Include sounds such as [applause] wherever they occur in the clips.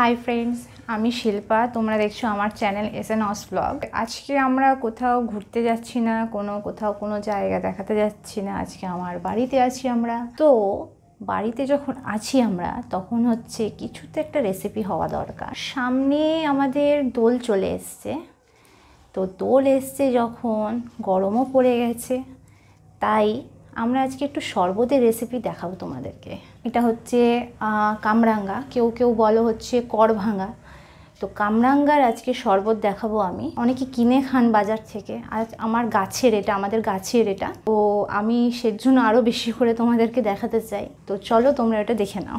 Hi friends আমি শিল্পা। তোমরা দেখছ আমার চ্যানেল এস এন অস ব্লগ আজকে আমরা কোথাও ঘুরতে যাচ্ছি না, কোনো কোথাও কোনো জায়গা দেখাতে যাচ্ছি না। আজকে আমার বাড়িতে আছি আমরা। তো বাড়িতে যখন আছি আমরা, তখন হচ্ছে কিছুতে একটা রেসিপি হওয়া দরকার। সামনে আমাদের দোল চলে এসছে। তো দোল এসছে যখন গরমও পড়ে গেছে, তাই আমরা আজকে একটু শরবতের রেসিপি দেখাবো তোমাদেরকে। এটা হচ্ছে কামরাঙ্গা। কেউ কেউ বলো হচ্ছে কর তো কামরাঙ্গার আজকে শরবত দেখাবো আমি। অনেকে কিনে খান বাজার থেকে। আর আমার গাছের এটা, আমাদের গাছের এটা। তো আমি সেজন্য আরও বেশি করে তোমাদেরকে দেখাতে চাই। তো চলো তোমরা এটা দেখে নাও।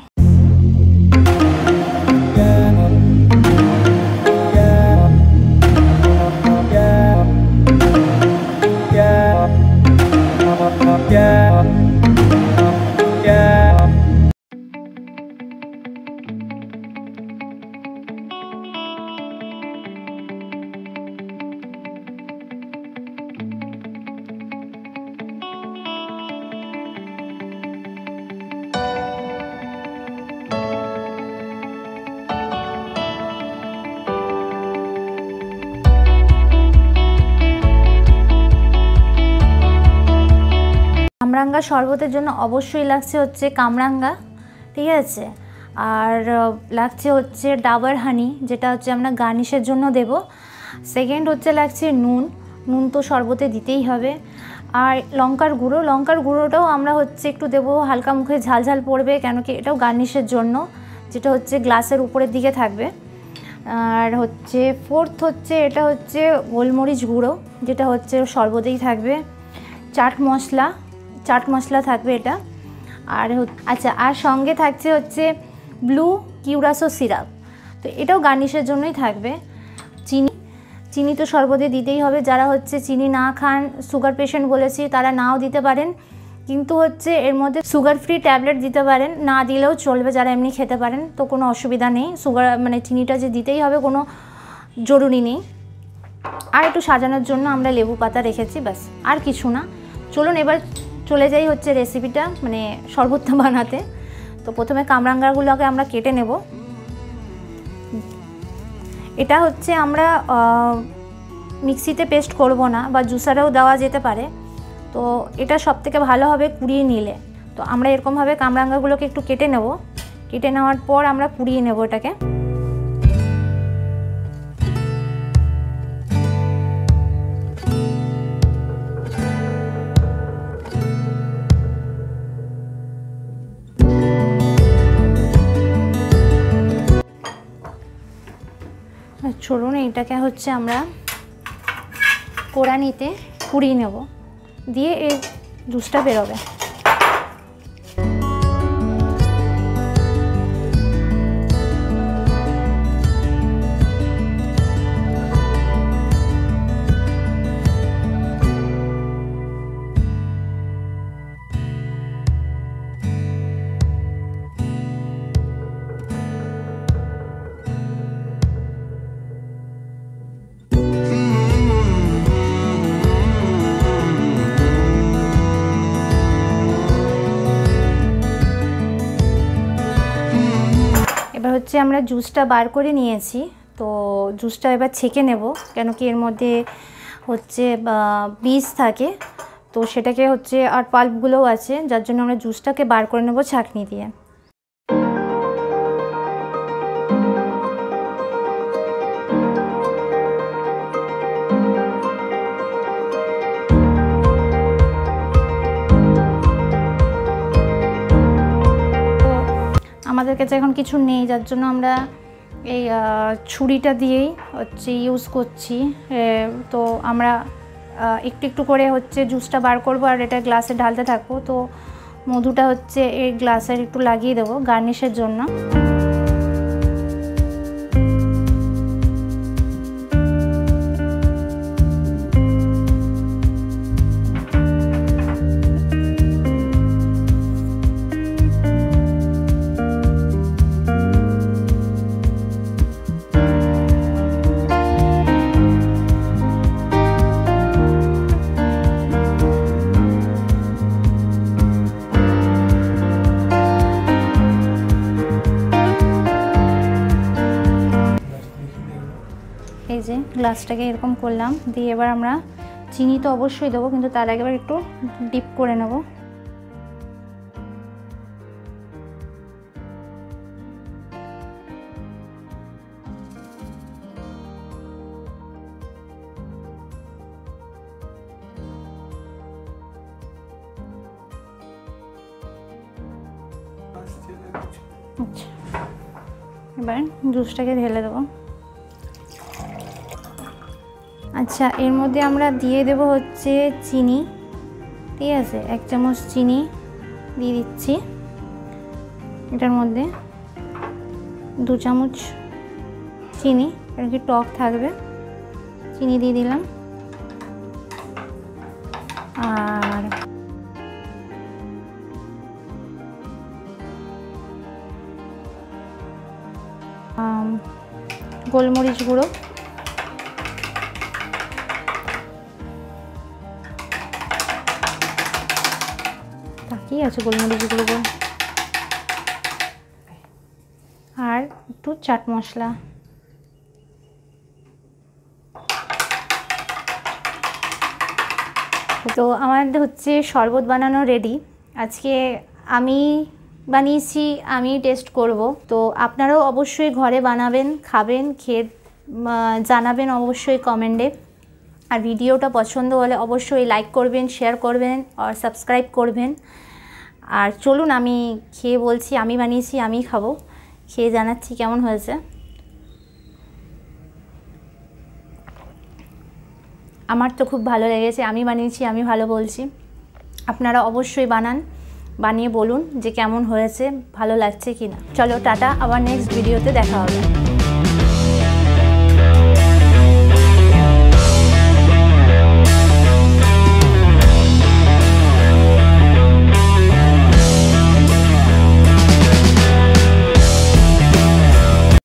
কামরাঙ্গা শরবতের জন্য অবশ্যই লাগছে হচ্ছে কামরাঙ্গা, ঠিক আছে? আর লাগছে হচ্ছে ডাবার হানি, যেটা হচ্ছে আমরা গার্নিশের জন্য দেব। সেকেন্ড হচ্ছে লাগছে নুন নুন তো শরবতে দিতেই হবে। আর লঙ্কার গুঁড়ো, লঙ্কার গুঁড়োটাও আমরা হচ্ছে একটু দেবো, হালকা মুখে ঝাল ঝাল পড়বে কেন কি এটাও গার্নিশের জন্য, যেটা হচ্ছে গ্লাসের উপরের দিকে থাকবে। আর হচ্ছে ফোর্থ হচ্ছে এটা হচ্ছে গোলমরিচ গুঁড়ো, যেটা হচ্ছে শরবতেই থাকবে। চাট মশলা চাট মশলা থাকবে এটা। আর আচ্ছা আর সঙ্গে থাকছে হচ্ছে ব্লু কিউরাসো সিরাপ তো এটাও গার্নিশের জন্যই থাকবে। চিনি চিনি তো শরবতে দিতেই হবে। যারা হচ্ছে চিনি না খান সুগার পেশেন্ট বলেছি, তারা নাও দিতে পারেন। কিন্তু হচ্ছে এর মধ্যে সুগার ফ্রি ট্যাবলেট দিতে পারেন। না দিলেও চলবে যারা এমনি খেতে পারেন। তো কোনো অসুবিধা নেই। সুগার মানে চিনিটা যে দিতেই হবে কোনো জরুরি নেই। আর একটু সাজানোর জন্য আমরা লেবু পাতা রেখেছি, ব্যাস। আর কিছু না। চলুন এবার চলে যাই হচ্ছে রেসিপিটা মানে শরবতটা [laughs] বানাতে। তো প্রথমে কামরাঙ্গাগুলোকে আমরা কেটে নেব। এটা হচ্ছে আমরা মিক্সিতে পেস্ট করব না, বা জুসারেও দেওয়া যেতে পারে। তো এটা সব থেকে ভালো হবে কুড়িয়ে নিলে। তো আমরা এরকমভাবে কামরাঙ্গাগুলোকে একটু কেটে নেব। কেটে নেওয়ার পর আমরা কুড়িয়ে নেব এটাকে। চলুন এইটাকে হচ্ছে আমরা কোরানিতে কুড়িয়ে নেব। দিয়ে এর জুসটা বেরোবে। হচ্ছে আমরা জুসটা বার করে নিয়েছি। তো জুসটা এবার ছেঁকে নেব, কেন কি এর মধ্যে হচ্ছে বীজ থাকে। তো সেটাকে হচ্ছে আর পাল্পগুলোও আছে, যার জন্য আমরা জুসটাকে বার করে নেব ছাঁকনি দিয়ে। আমাদের কাছে এখন কিছু নেই, যার জন্য আমরা এই ছুরিটা দিয়েই হচ্ছে ইউজ করছি। তো আমরা একটু একটু করে হচ্ছে জুসটা বার করব আর এটা গ্লাসে ঢালতে থাকব। তো মধুটা হচ্ছে এই গ্লাসের একটু লাগিয়ে দেবো গার্নিশের জন্য। এই যে গ্লাসটাকে এরকম করলাম দিয়ে এবার আমরা চিনি তো অবশ্যই দেবো কিন্তু তার আগে এবার একটু ডিপ করে নেব। আচ্ছা এবার জুসটাকে ঢেলে দেবো। আচ্ছা এর মধ্যে আমরা দিয়ে দেব হচ্ছে চিনি। ঠিক আছে, এক চামচ চিনি দিয়ে দিচ্ছি। এটার মধ্যে দু চামচ চিনি এটা কি টক থাকবে। চিনি দিয়ে দিলাম। আর গোলমরিচ গুঁড়ো। তাকিয়ে আছে গোলমরিচ গুঁড়ো? আর একটু চাট মশলা। তো আমার হচ্ছে শরবত বানানো রেডি আজকে আমি বানিয়েছি, আমি টেস্ট করব। তো আপনারাও অবশ্যই ঘরে বানাবেন, খাবেন, খেয়ে জানাবেন অবশ্যই কমেন্টে আর ভিডিওটা পছন্দ হলে অবশ্যই লাইক করবেন শেয়ার করবেন, আর সাবস্ক্রাইব করবেন। আর চলুন, আমি খেয়ে বলছি, আমি বানিয়েছি, আমি খাব। খেয়ে জানাচ্ছি কেমন হয়েছে। আমার তো খুব ভালো লেগেছে, আমি বানিয়েছি, আমি ভালো বলছি। আপনারা অবশ্যই বানান, বানিয়ে বলুন যে কেমন হয়েছে, ভালো লাগছে কি না চলো, টাটা, আবার নেক্সট ভিডিওতে দেখা হবে।